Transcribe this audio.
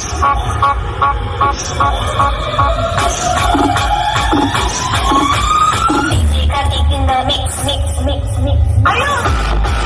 Music in the mix, mix, mix, mix. Ayun!